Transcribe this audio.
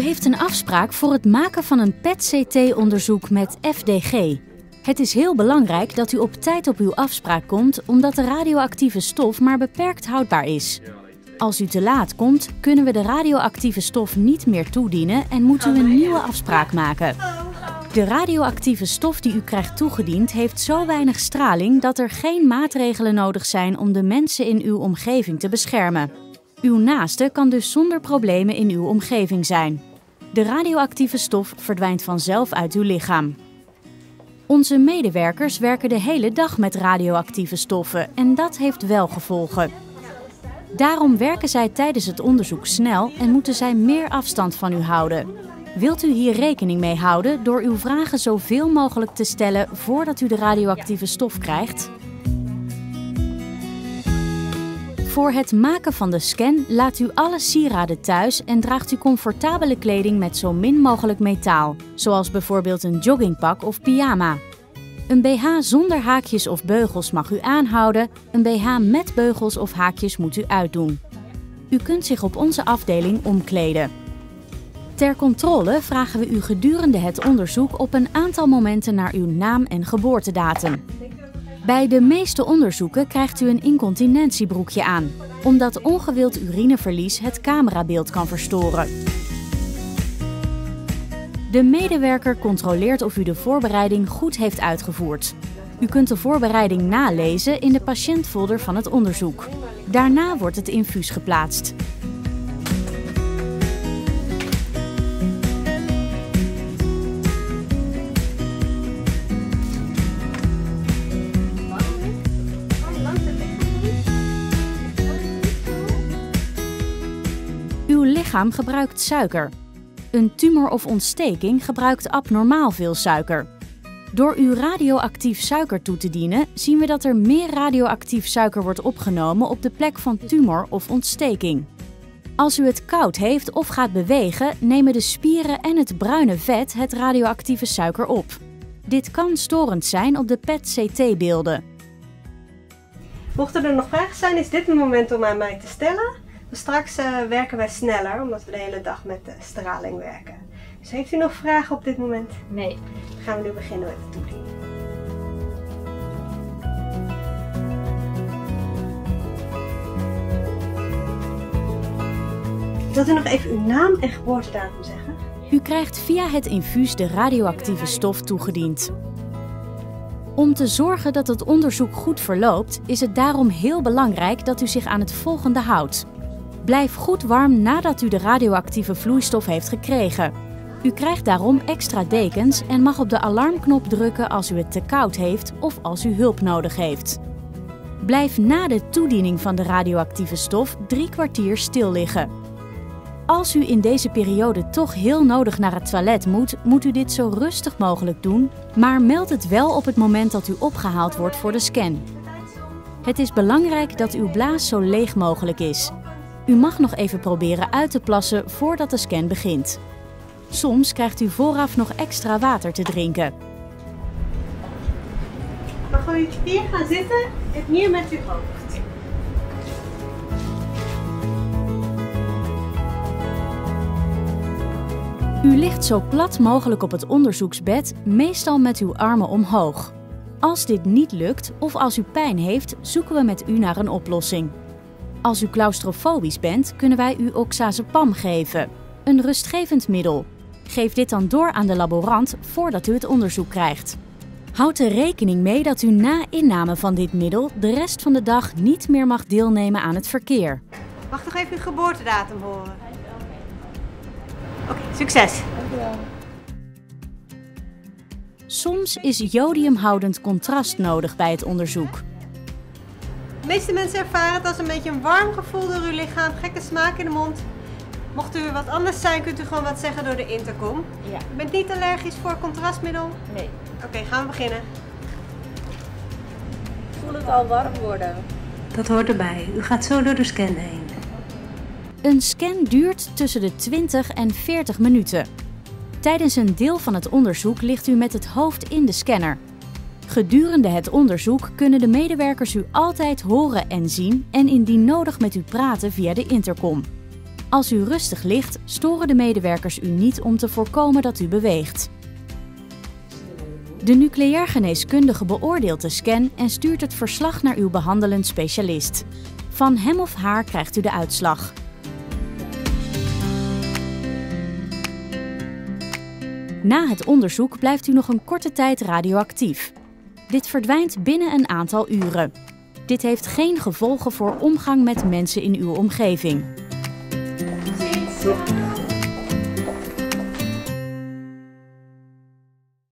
U heeft een afspraak voor het maken van een PET-CT-onderzoek met FDG. Het is heel belangrijk dat u op tijd op uw afspraak komt, omdat de radioactieve stof maar beperkt houdbaar is. Als u te laat komt, kunnen we de radioactieve stof niet meer toedienen en moet u een nieuwe afspraak maken. De radioactieve stof die u krijgt toegediend heeft zo weinig straling dat er geen maatregelen nodig zijn om de mensen in uw omgeving te beschermen. Uw naaste kan dus zonder problemen in uw omgeving zijn. De radioactieve stof verdwijnt vanzelf uit uw lichaam. Onze medewerkers werken de hele dag met radioactieve stoffen en dat heeft wel gevolgen. Daarom werken zij tijdens het onderzoek snel en moeten zij meer afstand van u houden. Wilt u hier rekening mee houden door uw vragen zoveel mogelijk te stellen voordat u de radioactieve stof krijgt? Voor het maken van de scan laat u alle sieraden thuis en draagt u comfortabele kleding met zo min mogelijk metaal, zoals bijvoorbeeld een joggingpak of pyjama. Een BH zonder haakjes of beugels mag u aanhouden, een BH met beugels of haakjes moet u uitdoen. U kunt zich op onze afdeling omkleden. Ter controle vragen we u gedurende het onderzoek op een aantal momenten naar uw naam en geboortedatum. Bij de meeste onderzoeken krijgt u een incontinentiebroekje aan, omdat ongewild urineverlies het camerabeeld kan verstoren. De medewerker controleert of u de voorbereiding goed heeft uitgevoerd. U kunt de voorbereiding nalezen in de patiëntfolder van het onderzoek. Daarna wordt het infuus geplaatst. Gebruikt suiker. Een tumor of ontsteking gebruikt abnormaal veel suiker. Door u radioactief suiker toe te dienen, zien we dat er meer radioactief suiker wordt opgenomen op de plek van tumor of ontsteking. Als u het koud heeft of gaat bewegen, nemen de spieren en het bruine vet het radioactieve suiker op. Dit kan storend zijn op de PET-CT-beelden. Mochten er nog vragen zijn, is dit het moment om aan mij te stellen. Straks uh, werken wij sneller, omdat we de hele dag met de straling werken. Dus heeft u nog vragen op dit moment? Nee. Dan gaan we nu beginnen met de toediening. Wilt u nog even uw naam en geboortedatum zeggen? U krijgt via het infuus de radioactieve stof toegediend. Om te zorgen dat het onderzoek goed verloopt, is het daarom heel belangrijk dat u zich aan het volgende houdt. Blijf goed warm nadat u de radioactieve vloeistof heeft gekregen. U krijgt daarom extra dekens en mag op de alarmknop drukken als u het te koud heeft of als u hulp nodig heeft. Blijf na de toediening van de radioactieve stof drie kwartier stil liggen. Als u in deze periode toch heel nodig naar het toilet moet, moet u dit zo rustig mogelijk doen, maar meld het wel op het moment dat u opgehaald wordt voor de scan. Het is belangrijk dat uw blaas zo leeg mogelijk is. U mag nog even proberen uit te plassen voordat de scan begint. Soms krijgt u vooraf nog extra water te drinken. Dan gaan u hier gaan zitten en hier met uw hoofd. U ligt zo plat mogelijk op het onderzoeksbed, meestal met uw armen omhoog. Als dit niet lukt of als u pijn heeft, zoeken we met u naar een oplossing. Als u claustrofobisch bent, kunnen wij u oxazepam geven, een rustgevend middel. Geef dit dan door aan de laborant voordat u het onderzoek krijgt. Houd er rekening mee dat u na inname van dit middel de rest van de dag niet meer mag deelnemen aan het verkeer. Mag nog even uw geboortedatum horen? Oké, succes! Soms is jodiumhoudend contrast nodig bij het onderzoek. De meeste mensen ervaren het als een beetje een warm gevoel door uw lichaam, gekke smaak in de mond. Mocht u wat anders zijn, kunt u gewoon wat zeggen door de intercom. Ja. U bent niet allergisch voor contrastmiddel? Nee. Oké, gaan we beginnen. Ik voel het al warm worden. Dat hoort erbij. U gaat zo door de scan heen. Een scan duurt tussen de 20 en 40 minuten. Tijdens een deel van het onderzoek ligt u met het hoofd in de scanner. Gedurende het onderzoek kunnen de medewerkers u altijd horen en zien en indien nodig met u praten via de intercom. Als u rustig ligt, storen de medewerkers u niet om te voorkomen dat u beweegt. De nucleair geneeskundige beoordeelt de scan en stuurt het verslag naar uw behandelend specialist. Van hem of haar krijgt u de uitslag. Na het onderzoek blijft u nog een korte tijd radioactief. Dit verdwijnt binnen een aantal uren. Dit heeft geen gevolgen voor omgang met mensen in uw omgeving.